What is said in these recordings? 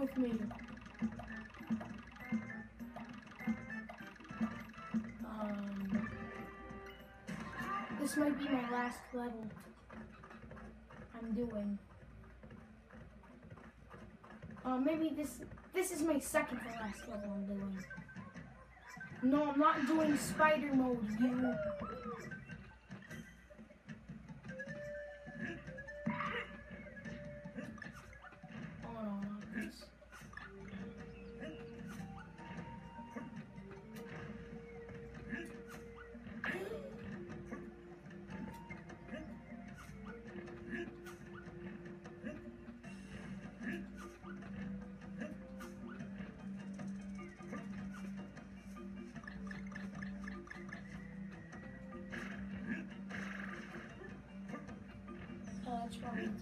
with me? Um, this might be my last level I'm doing. Uh, maybe this this is my second to last level I'm doing. No, I'm not doing spider mode, you. Can't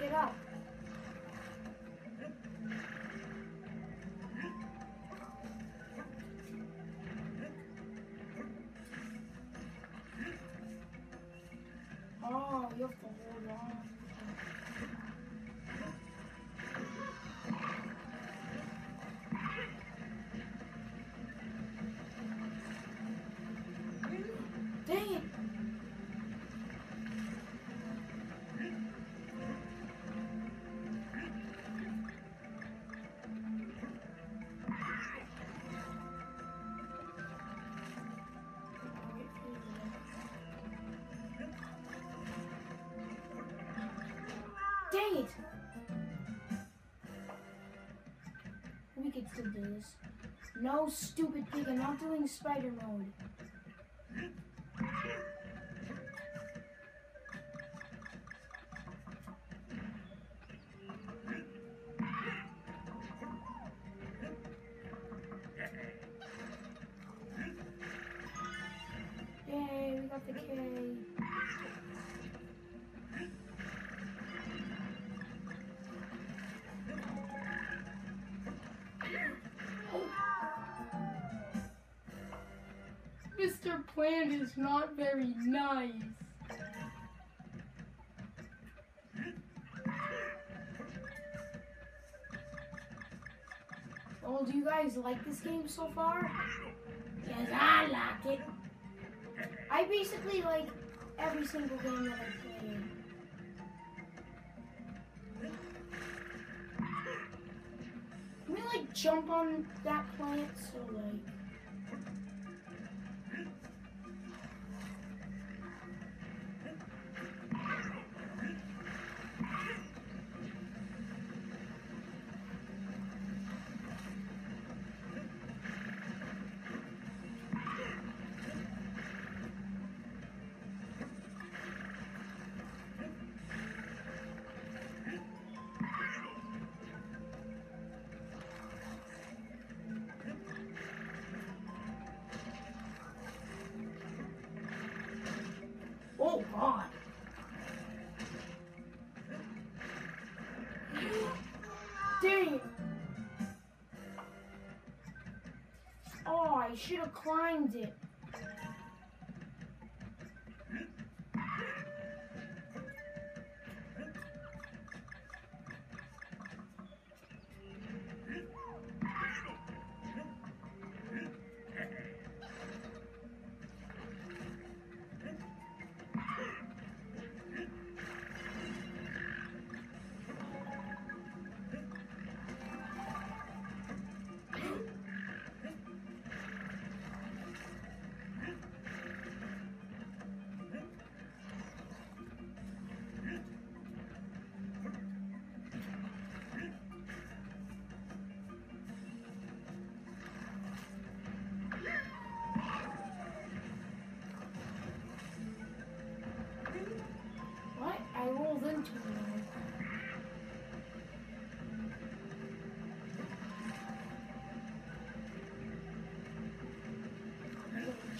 get up. Oh, you have to hold. Dang it! Dang it! We could still do this. No, stupid pig, I'm not doing spider mode. Mr. Plant is not very nice. Well, do you guys like this game so far? Yes, I like it. I basically like every single game that I play. Can we like jump on that plant so like Dang. Oh, I should have climbed it.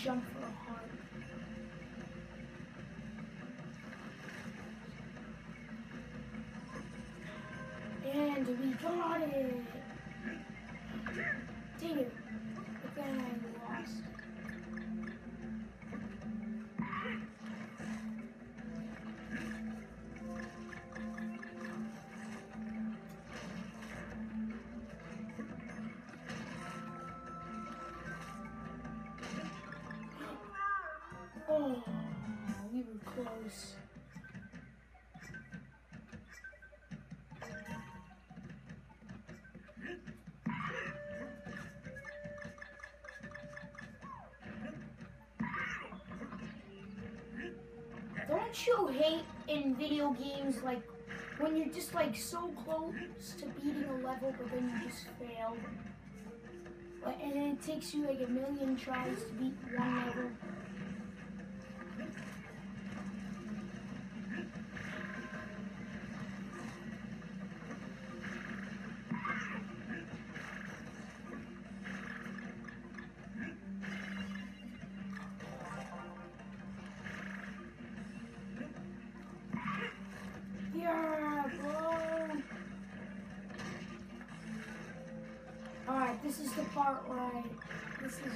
Jump for a heart. And we got it! continue. But then I lost. Don't you hate in video games like when you're just like so close to beating a level but then you just fail? And it takes you like a million tries to beat one level. Yeah, bro. Alright, this is the part where I. This is.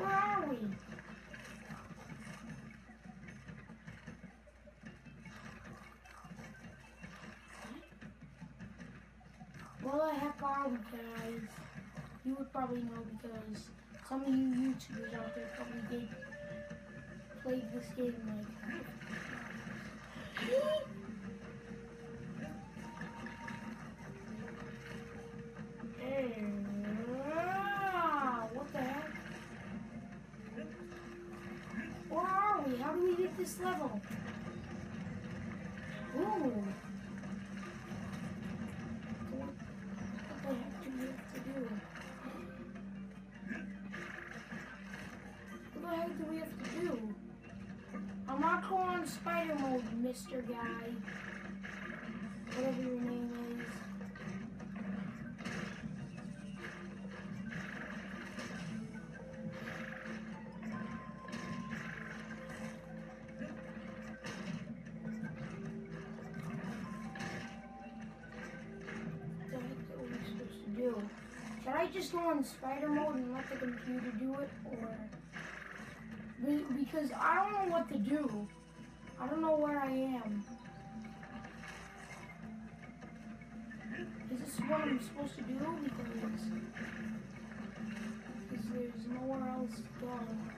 Are we? Where the heck are we, guys? You would probably know because some of you YouTubers out there probably did play this game like. Ah, what the heck do we have to do? I'm not going on spider mode, Mr. Guy. Whatever your name is. Should I just go on spider mode and let the computer do it, or because I don't know what to do. I don't know where I am. Is this what I'm supposed to do? Because, there's nowhere else to go.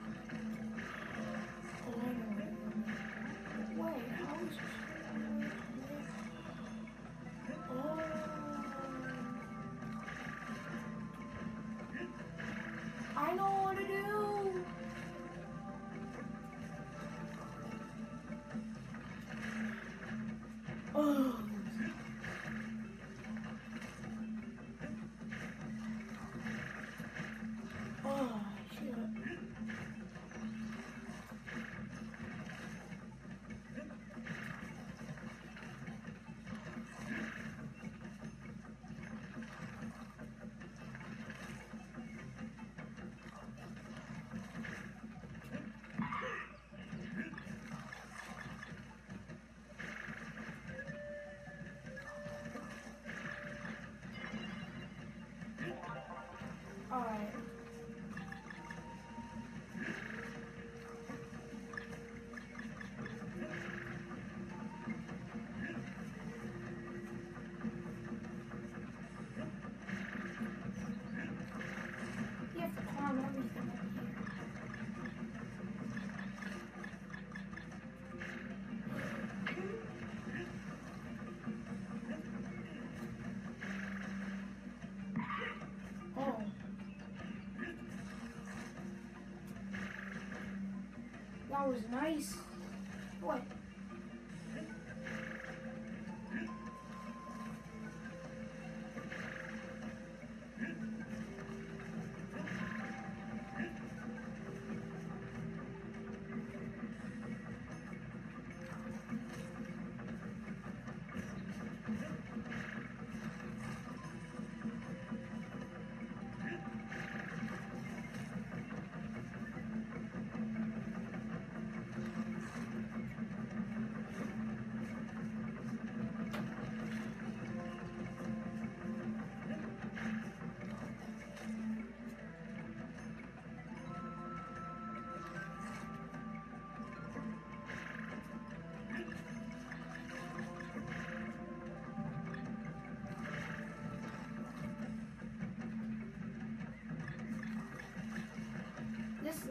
That was nice.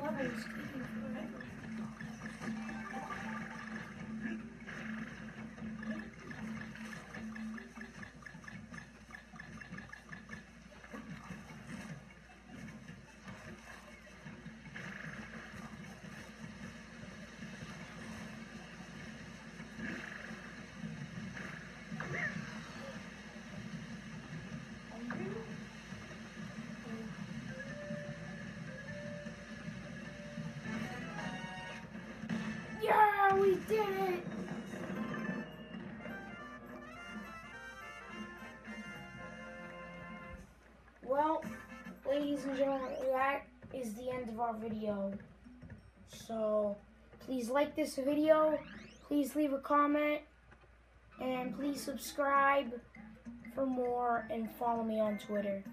This we did it! Well, ladies and gentlemen, that is the end of our video. So, please like this video, please leave a comment, and please subscribe for more and follow me on Twitter.